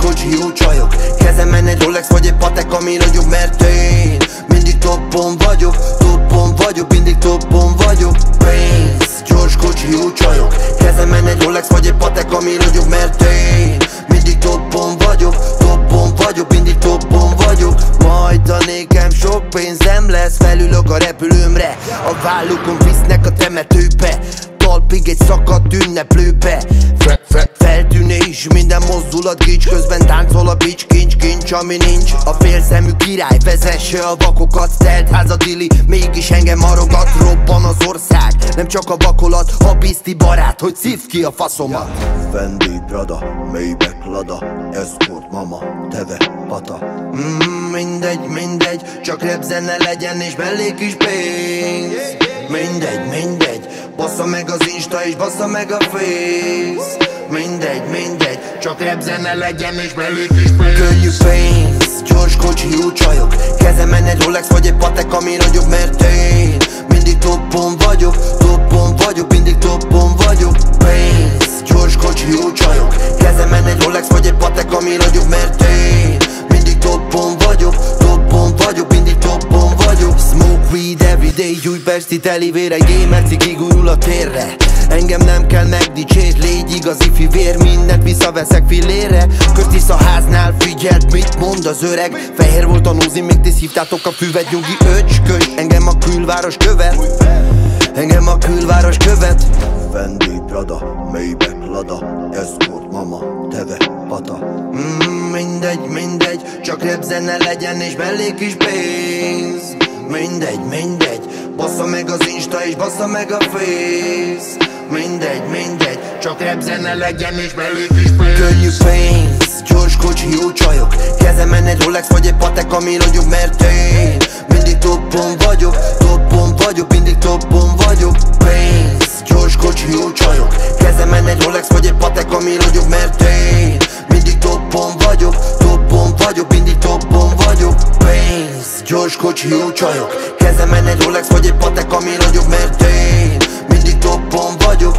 kocsi, jó csajok. Kezemen egy Rolex vagy egy patek, ami nagyobb, mert én Mindig toppon vagyok, toppon vagyok, mindig toppon vagyok. Pénz, gyors kocsi, jó csajok. Kezemen egy Rolex vagy egy patek, ami nagyobb, mert én Mindig toppon vagyok, toppon vagyok, mindig toppon vagyok. Majd a nékem sok pénzem lesz Felülök a repülőmre. A vállukon visznek a temetőbe Talpig egy szakadt ünneplőbe. Fe, fe, Feltűnés, minden mozdulat gics Közben táncol a bics, kincs, kincs, ami nincs. A félszemű király vezesse a vakokat Telt ház a dili, mégis engem marogat Robban az ország, nem csak a vakolat Ha bizti barát, hogy szívd ki a faszomat. Fendi, Prada, Maybach, Lada Escort, mama, teve, pata. Mm, Mindegy, mindegy, csak repzene legyen és belé is pénz. Mindegy, mindegy, bassza meg az Insta és bassza meg a Face. Mindegy, mindegy, csak repzene legyen és belé is pénz. Könnyű pénz, gyors kocsi, jó csajok. Kezemen egy Rolex vagy egy patek, ami nagyobb, mert én Mindig toppon vagyok, toppon vagyok, mindig Újpesti telivére Gamer cigi gurul a térre. Engem nem kell megdicsért, légy igazi fivér Mindent visszaveszek filére Köztisz a háznál, figyeld mit mond az öreg. Fehér volt a nózi, még ti szívtátok a füvet Nyugi öcskös, engem a külváros követ. Engem a külváros követ. Fendi, Prada, Maybach, Lada? Escort, mama, teve, pata. Mm, Mindegy, mindegy, csak repzene legyen és belé is pénz. Mindegy, mindegy, bassza meg az Insta és bassza meg a Face. Mindegy, mindegy, csak repzene legyen és belé is pénz. Könnyű pénz, gyors kocsi, jó csajok. Kezemen egy Rolex vagy egy patek, ami nagyobb, mert én Mindig toppon vagyok, toppon vagyok, mindig toppon vagyok kocsi, jó csajok. Kezemen egy Rolex vagy egy patek, ami nagyobb, mert én Mindig toppon vagyok,